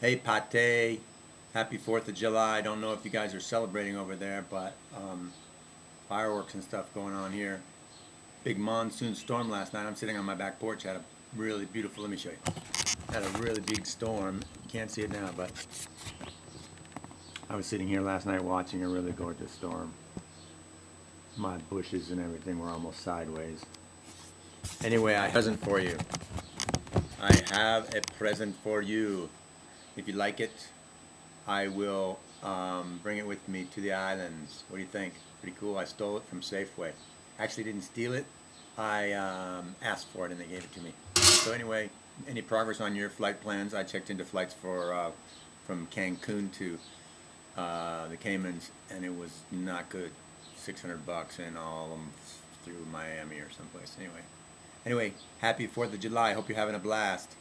Hey, Pate. Happy 4th of July. I don't know if you guys are celebrating over there, but um, fireworks and stuff going on here. Big monsoon storm last night. I'm sitting on my back porch. Had a really beautiful, let me show you. Had a really big storm. Can't see it now, but I was sitting here last night watching a really gorgeous storm. My bushes and everything were almost sideways. Anyway, I have a present for you. I have a present for you. If you like it, I will um, bring it with me to the islands. What do you think? Pretty cool. I stole it from Safeway. Actually didn't steal it. I um, asked for it and they gave it to me. So anyway, any progress on your flight plans? I checked into flights for uh, from Cancun to uh, the Caymans and it was not good. 600 bucks and all of them through Miami or someplace. Anyway, anyway, happy 4th of July. Hope you're having a blast.